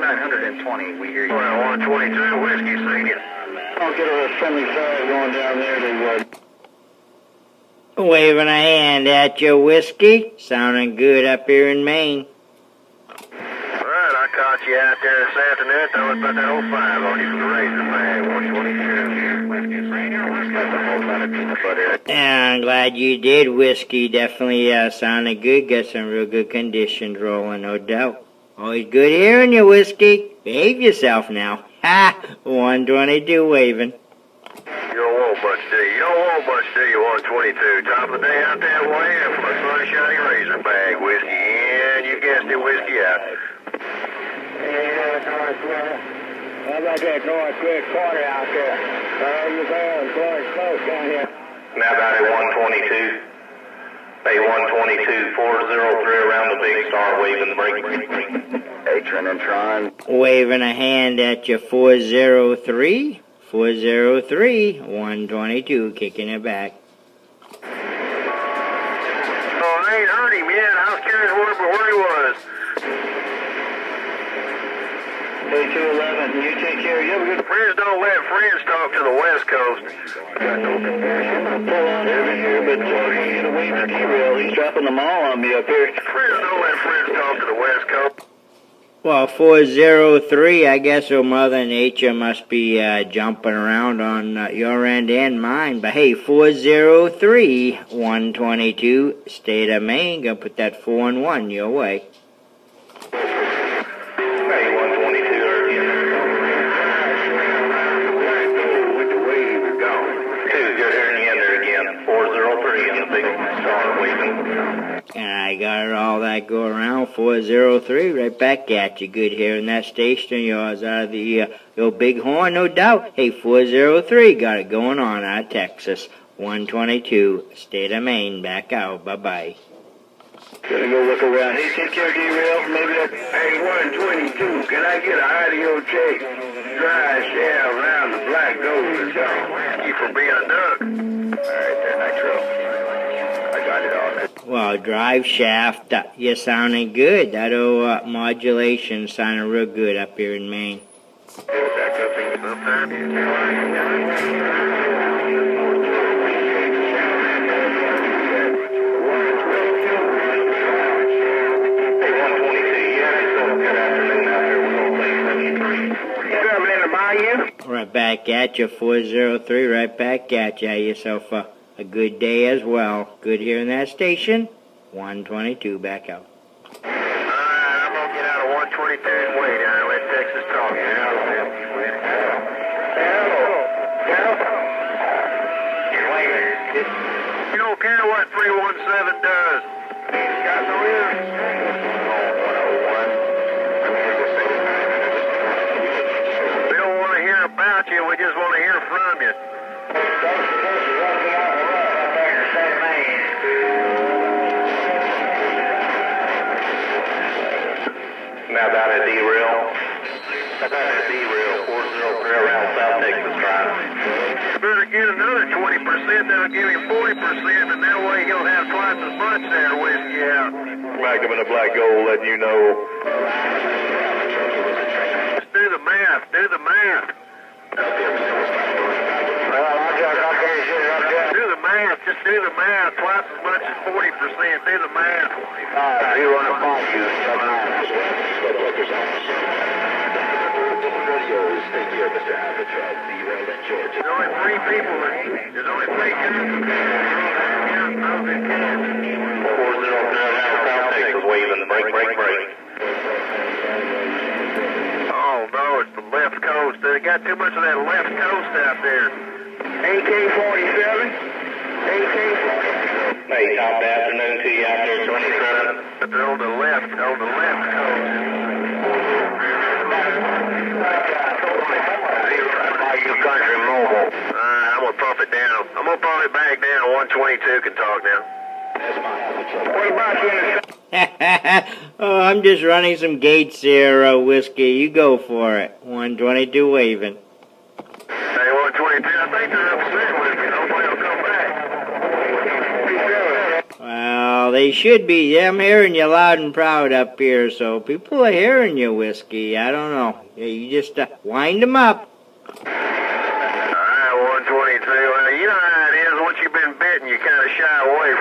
1920, we hear you. 122, Whiskey Senior. I'll get a friendly fire going down there to... Uh... Waving a hand at your whiskey. Sounding good up here in Maine. Right, I caught you out there this afternoon. Thought about that old five on you from the razor, man. 122. Whiskey Senior, whiskey. That's a whole lot of peanut butter. Yeah, I'm glad you did, whiskey. Definitely uh, sounded good. Got some real good conditions rolling, no doubt. Always good hearing you, Whiskey. Behave yourself now. Ha! 122 waving. You don't want much, do you? You don't want much, do you? 122. Top of the day out that way and from a sunshiny Razorback. Whiskey in, you guessed it, whiskey out. How about that northwest quarter out there? How you going? Going close down here. Now about at 122. Bay 122, 403 around the big star waving the break. Hey, Trin and Tron. Waving a hand at your 403. 403. 122 kicking it back. Oh, I ain't heard him yet. I was curious where, where he was. Hey, 211, you take care. You have a good Friends don't let friends talk to the West Coast. got no comparison. Pull on over here, but uh, you get away from D Rail. He's dropping them all on me up here. Friends don't let friends talk to the West Coast. Well, 403, I guess old Mother Nature must be uh, jumping around on uh, your end and mine. But hey, 403, 122, state of Maine. Gonna put that 4 and 1 your way. That go around. 403, right back at you. Good hearing that station yours out of the uh, your big horn, no doubt. Hey, 403, got it going on out of Texas. 122, state of Maine, back out. Bye bye. Gonna go look around. Hey, take care, D Rail. Maybe I'll... Hey, 122, can I get a audio check? Dry shell around the black gold is gone. You for being a duck. All right, there, Nitro. I got it all. Well, drive shaft, uh, you're sounding good. That old uh, modulation sounding real good up here in Maine. Back up in sometime. Hey, 122, yeah, it's a good afternoon out. We're gonna play 73. You traveling in the bayou? Right back at you, 403, right back at you. Have yourself a, a good day as well. Good here in that station. 122, back out. Alright, I'm gonna get out of 122 and wait Better get another 20%, that'll give him 40%, and that way he'll have twice as much there whiskey out. Magnum and the Black Gold letting you know. Just do the math, do the math. Do the math, just do the math, twice as much as 40%, do the math. Bomb you. There's only three people, there's only three guys. Four zero around South Texas waving, break, break, break. Oh no, it's the left coast. They got too much of that left coast out there. AK-47? AK-47? Hey, top afternoon to you out there, 27. But they're on the left, on the left coast. Country Mobile. Uh, I'm gonna pump it down. I'm gonna pump it back down. 122 can talk now. oh, I'm just running some gates here, uh, Whiskey. You go for it. 122 waving. Hey, 122, I think they're upset with me. Hopefully I'll come back. Well, they should be. Yeah, I'm hearing you loud and proud up here, so people are hearing you, Whiskey. I don't know. Yeah, you just uh, wind them up.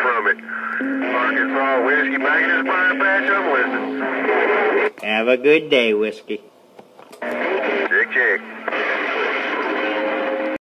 Arkansas Whiskey Prime I'm listening. Have a good day, Whiskey. Check, check.